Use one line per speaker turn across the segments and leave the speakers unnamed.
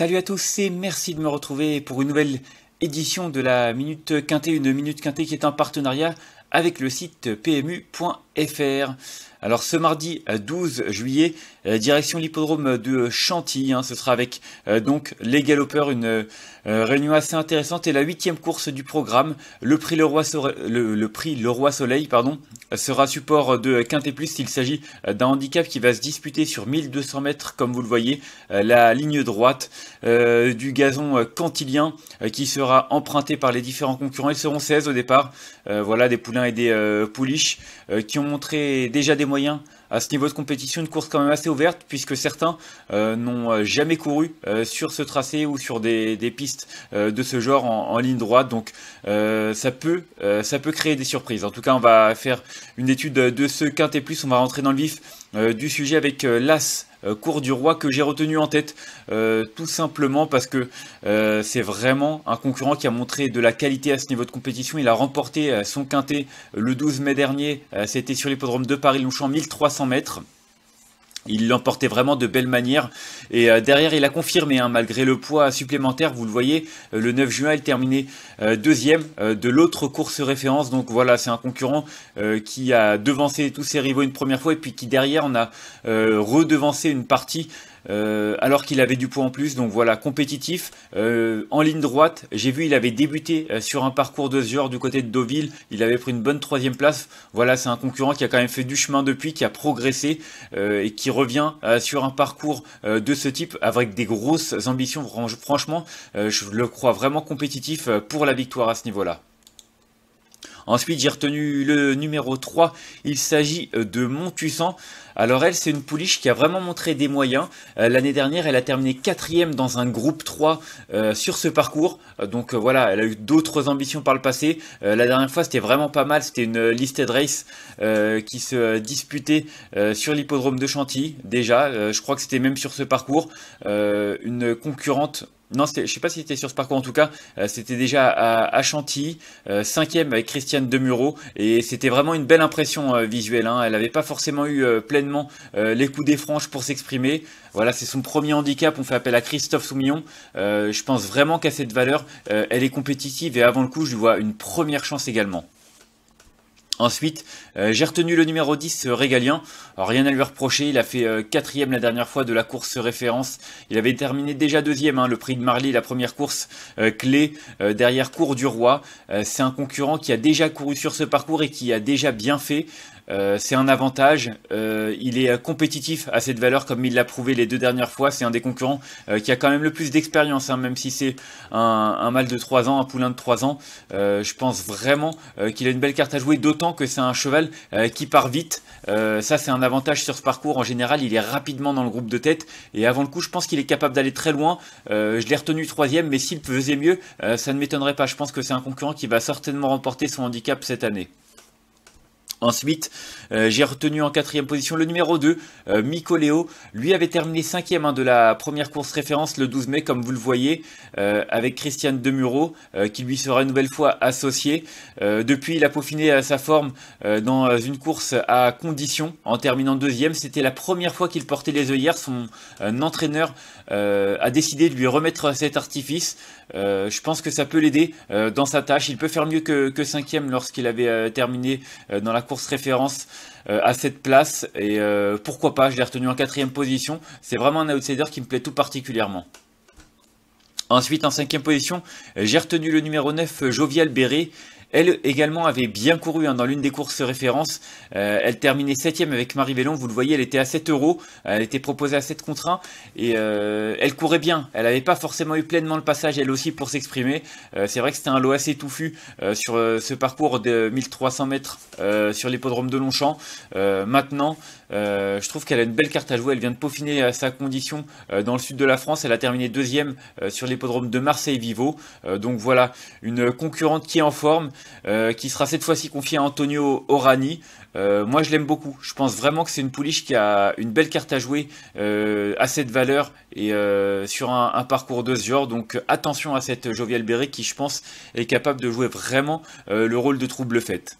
Salut à tous et merci de me retrouver pour une nouvelle édition de la Minute Quintée, une Minute Quintée qui est un partenariat avec le site pmu.fr. Alors ce mardi 12 euh, juillet, euh, direction l'hippodrome de Chantilly, hein, ce sera avec euh, donc les galopeurs, une réunion assez intéressante et la huitième course du programme, le prix Le Roi, le, prix le Roi Soleil pardon, sera support de Quintet Plus. Il s'agit d'un handicap qui va se disputer sur 1200 mètres comme vous le voyez, la ligne droite du gazon cantilien qui sera emprunté par les différents concurrents. Ils seront 16 au départ, voilà des poulains et des pouliches qui ont montré déjà des moyens à ce niveau de compétition, une course quand même assez ouverte, puisque certains euh, n'ont euh, jamais couru euh, sur ce tracé ou sur des, pistes de ce genre en, ligne droite. Donc ça, peut, ça peut créer des surprises. En tout cas, on va faire une étude de ce quintet plus. On va rentrer dans le vif du sujet avec l'As cours du roi que j'ai retenu en tête tout simplement parce que c'est vraiment un concurrent qui a montré de la qualité à ce niveau de compétition. Il a remporté son quintet le 12 mai dernier. C'était sur l'hippodrome de Paris-Longchamp 1300 mètres. Il l'emportait vraiment de belle manière. Et euh, derrière il a confirmé hein, malgré le poids supplémentaire. Vous le voyez euh, le 9 juin il terminait euh, deuxième de l'autre course référence. Donc voilà c'est un concurrent qui a devancé tous ses rivaux une première fois. Et puis qui derrière on a redevancé une partie euh, alors qu'il avait du poids en plus. Donc voilà, compétitif, euh, en ligne droite. J'ai vu, il avait débuté euh, sur un parcours de Zior du côté de Deauville. Il avait pris une bonne troisième place. Voilà, c'est un concurrent qui a quand même fait du chemin depuis, qui a progressé et qui revient sur un parcours de ce type avec des grosses ambitions. Franchement, je le crois vraiment compétitif pour la victoire à ce niveau-là. Ensuite, j'ai retenu le numéro 3. Il s'agit de Montuissant. Alors elle, c'est une pouliche qui a vraiment montré des moyens. Euh, l'année dernière, elle a terminé quatrième dans un groupe 3 euh, sur ce parcours. Euh, donc voilà, elle a eu d'autres ambitions par le passé. la dernière fois, c'était vraiment pas mal. C'était une listed race qui se disputait sur l'hippodrome de Chantilly. Déjà, je crois que c'était même sur ce parcours. une concurrente non, je sais pas si c'était sur ce parcours en tout cas. Euh, c'était déjà à, Chantilly, euh, cinquième avec Christiane Demuro, et c'était vraiment une belle impression euh, visuelle. Hein. Elle n'avait pas forcément eu pleinement les coups des franches pour s'exprimer. Voilà, c'est son premier handicap. On fait appel à Christophe Soumillon. je pense vraiment qu'à cette valeur, elle est compétitive et avant le coup, je lui vois une première chance également. Ensuite, euh, j'ai retenu le numéro 10, euh, Régalien. rien à lui reprocher, il a fait euh, quatrième la dernière fois de la course référence. Il avait terminé déjà deuxième, hein, le prix de Marly, la première course clé, derrière Cours du Roi. C'est un concurrent qui a déjà couru sur ce parcours et qui a déjà bien fait. Euh, c'est un avantage. Euh, il est euh, compétitif à cette valeur comme il l'a prouvé les deux dernières fois. C'est un des concurrents qui a quand même le plus d'expérience, hein, même si c'est un, un, mâle de 3 ans, un poulain de 3 ans. je pense vraiment qu'il a une belle carte à jouer, d'autant que c'est un cheval qui part vite. ça, c'est un avantage sur ce parcours. En général, il est rapidement dans le groupe de tête. Et avant le coup, je pense qu'il est capable d'aller très loin. je l'ai retenu troisième, mais s'il faisait mieux, ça ne m'étonnerait pas. Je pense que c'est un concurrent qui va certainement remporter son handicap cette année. Ensuite, euh, j'ai retenu en quatrième position le numéro 2, euh, Miko Léo. Lui avait terminé cinquième hein, de la première course référence le 12 mai, comme vous le voyez, euh, avec Christiane Demuro, qui lui sera une nouvelle fois associé. depuis, il a peaufiné sa forme dans une course à condition, en terminant deuxième. C'était la première fois qu'il portait les œillères. Son entraîneur a décidé de lui remettre cet artifice. je pense que ça peut l'aider dans sa tâche. Il peut faire mieux que, que cinquième lorsqu'il avait terminé dans la course référence euh, à cette place. Et euh, pourquoi pas, je l'ai retenu en quatrième position. C'est vraiment un outsider qui me plaît tout particulièrement. Ensuite, en cinquième position, j'ai retenu le numéro 9, Jovial Béré. Elle également avait bien couru hein, dans l'une des courses références. Euh, elle terminait septième avec Marie Vélon. Vous le voyez, elle était à 7 euros. Elle était proposée à 7 contre 1. Et euh, elle courait bien. Elle n'avait pas forcément eu pleinement le passage, elle aussi, pour s'exprimer. Euh, c'est vrai que c'était un lot assez touffu sur ce parcours de 1300 mètres sur l'hippodrome de Longchamp. maintenant, je trouve qu'elle a une belle carte à jouer. Elle vient de peaufiner sa condition dans le sud de la France. Elle a terminé deuxième sur l'hippodrome de Marseille-Vivo. donc voilà, une concurrente qui est en forme. Euh, qui sera cette fois-ci confié à Antonio Orani. Euh, moi, je l'aime beaucoup. Je pense vraiment que c'est une pouliche qui a une belle carte à jouer euh, à cette valeur et sur un, parcours de ce genre. Donc, attention à cette Jovial Béré qui, je pense, est capable de jouer vraiment le rôle de trouble fête.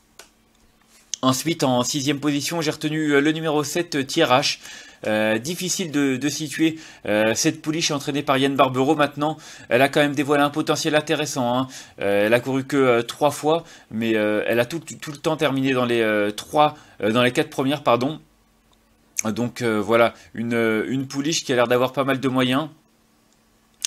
Ensuite, en sixième position, j'ai retenu le numéro 7, Thierry euh, difficile de, situer euh, cette pouliche entraînée par Yann Barbero maintenant. Elle a quand même dévoilé un potentiel intéressant. Hein. Euh, elle a couru que trois fois, mais elle a tout, le temps terminé dans les trois, dans les quatre premières, pardon. Donc voilà, une, une pouliche qui a l'air d'avoir pas mal de moyens.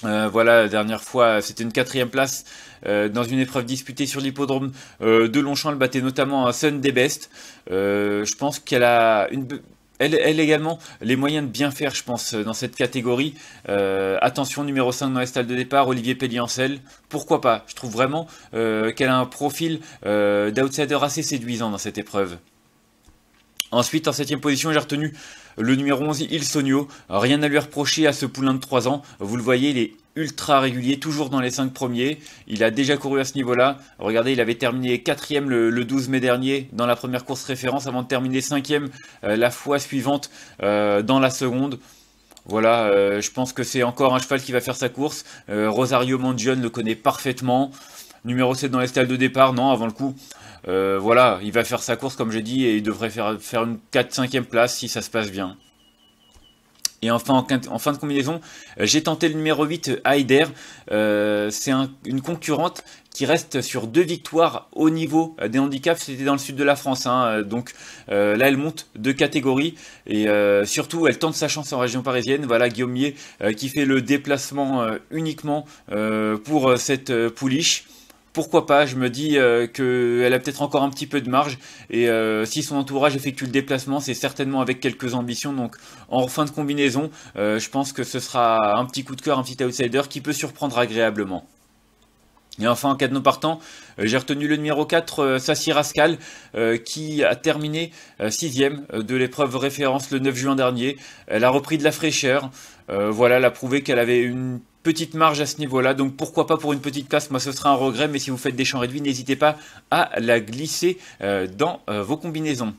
Voilà, la dernière fois, c'était une quatrième place dans une épreuve disputée sur l'hippodrome de Longchamp. Elle battait notamment un Sun des Best. je pense qu'elle a une, elle, elle, également, les moyens de bien faire, je pense, dans cette catégorie. Euh, attention, numéro 5 dans les stalles de départ, Olivier Pelliancel. Pourquoi pas? Je trouve vraiment euh, qu'elle a un profil euh, d'outsider assez séduisant dans cette épreuve. Ensuite, en septième position, j'ai retenu le numéro 11, Il Sonio. Rien à lui reprocher à ce poulain de 3 ans. Vous le voyez, il est ultra régulier, toujours dans les 5 premiers. Il a déjà couru à ce niveau-là. Regardez, il avait terminé 4ème le, 12 mai dernier dans la première course référence avant de terminer 5ème euh, la fois suivante euh, dans la seconde. Voilà, euh, je pense que c'est encore un cheval qui va faire sa course. Rosario Mondion le connaît parfaitement. Numéro 7 dans les stalles de départ, non, avant le coup. voilà, il va faire sa course comme j'ai dit et il devrait faire, une 4-5ème place si ça se passe bien. Et enfin, en, fin de combinaison, euh, j'ai tenté le numéro 8, Haider. Euh, c'est une concurrente qui reste sur deux victoires au niveau des handicaps. C'était dans le sud de la France. Hein. donc euh, là, elle monte de catégorie. Et surtout, elle tente sa chance en région parisienne. Voilà, Guillaumier qui fait le déplacement uniquement pour cette pouliche pourquoi pas Je me dis euh, qu'elle a peut-être encore un petit peu de marge. Et euh, si son entourage effectue le déplacement, c'est certainement avec quelques ambitions. Donc en fin de combinaison, euh, je pense que ce sera un petit coup de cœur, un petit outsider qui peut surprendre agréablement. Et enfin, en cas de nos partants, j'ai retenu le numéro 4, Sassi Rascal, qui a terminé 6ème de l'épreuve référence le 9 juin dernier. Elle a repris de la fraîcheur. voilà, elle a prouvé qu'elle avait une petite marge à ce niveau-là. Donc pourquoi pas pour une petite place, moi ce sera un regret, mais si vous faites des champs réduits, n'hésitez pas à la glisser euh, dans euh, vos combinaisons.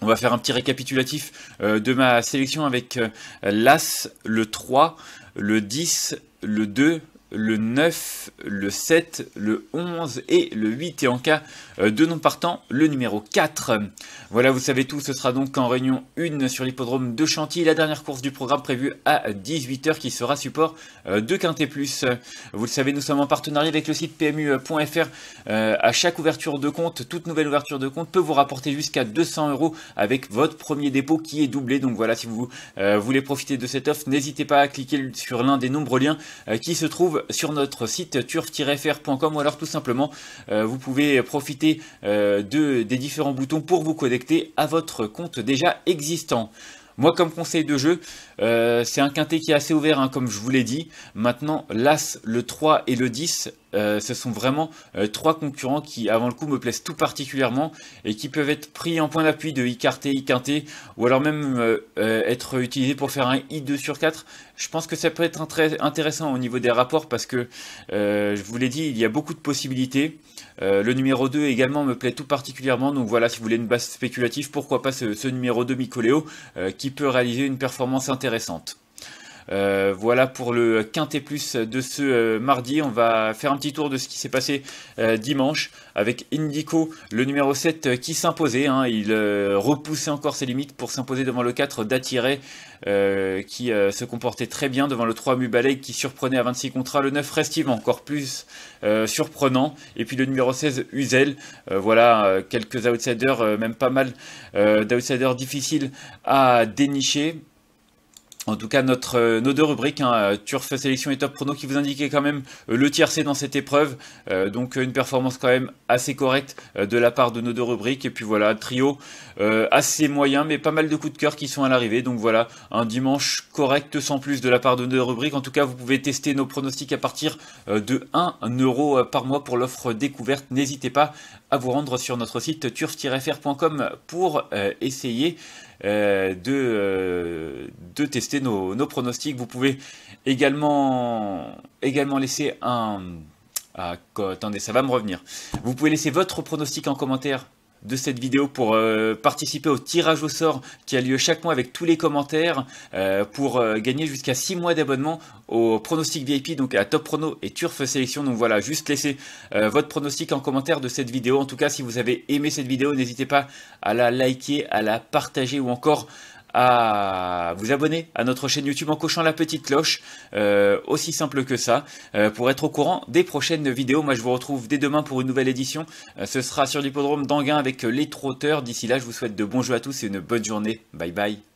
On va faire un petit récapitulatif euh, de ma sélection avec l'As, le 3, le 10, le 2, le 9, le 7, le 11 et le 8 et en cas euh, de non partant, le numéro 4. Voilà, vous savez tout, ce sera donc en réunion 1 sur l'hippodrome de Chantilly, la dernière course du programme prévue à 18h qui sera support euh, de Quintet Plus. Vous le savez, nous sommes en partenariat avec le site PMU.fr. Euh, à chaque ouverture de compte, toute nouvelle ouverture de compte peut vous rapporter jusqu'à 200 euros avec votre premier dépôt qui est doublé. Donc voilà, si vous voulez profiter de cette offre, n'hésitez pas à cliquer sur l'un des nombreux liens qui se trouvent sur notre site turf-fr.com ou alors tout simplement euh, vous pouvez profiter euh, de, des différents boutons pour vous connecter à votre compte déjà existant. Moi, comme conseil de jeu, euh, c'est un quintet qui est assez ouvert, hein, comme je vous l'ai dit. Maintenant, l'As, le 3 et le 10, ce sont vraiment trois concurrents qui, avant le coup, me plaisent tout particulièrement et qui peuvent être pris en point d'appui de I-quarté, I-quinté, ou alors même être utilisés pour faire un I2 sur 4 je pense que ça peut être très intéressant au niveau des rapports parce que, euh, je vous l'ai dit, il y a beaucoup de possibilités. Euh, le numéro 2 également me plaît tout particulièrement. Donc voilà, si vous voulez une base spéculative, pourquoi pas ce, numéro 2 Micoléo euh, qui peut réaliser une performance intéressante. Euh, voilà pour le Quintet Plus de ce euh, mardi. On va faire un petit tour de ce qui s'est passé euh, dimanche avec Indico, le numéro 7 qui s'imposait. Hein. Il repoussait encore ses limites pour s'imposer devant le 4 d'Attiré qui se comportait très bien devant le 3 Mubaleg qui surprenait à 26 contrats. Le 9 Restive encore plus surprenant. Et puis le numéro 16 Uzel. voilà quelques outsiders, même pas mal d'outsiders difficiles à dénicher. En tout cas, notre, euh, nos deux rubriques, hein, euh, Turf Sélection et Top Prono, qui vous indiquaient quand même euh, le tiercé dans cette épreuve. donc une performance quand même assez correcte de la part de nos deux rubriques. Et puis voilà, trio assez moyen, mais pas mal de coups de cœur qui sont à l'arrivée. Donc voilà, un dimanche correct sans plus de la part de nos deux rubriques. En tout cas, vous pouvez tester nos pronostics à partir de 1 euro par mois pour l'offre découverte. N'hésitez pas à vous rendre sur notre site turf-fr.com pour essayer euh, de, euh, de tester nos, pronostics. Vous pouvez également, également laisser un... Ah, attendez, ça va me revenir. Vous pouvez laisser votre pronostic en commentaire de cette vidéo pour participer au tirage au sort qui a lieu chaque mois avec tous les commentaires pour gagner jusqu'à 6 mois d'abonnement au pronostic VIP, donc à Top Prono et Turf Sélection. Donc voilà, juste laissez votre pronostic en commentaire de cette vidéo. En tout cas, si vous avez aimé cette vidéo, n'hésitez pas à la liker, à la partager ou encore à vous abonner à notre chaîne YouTube en cochant la petite cloche, euh, aussi simple que ça, euh, pour être au courant des prochaines vidéos. Moi je vous retrouve dès demain pour une nouvelle édition. Euh, ce sera sur l'hippodrome d'Anguin avec les trotteurs. D'ici là, je vous souhaite de bons jeux à tous et une bonne journée. Bye bye.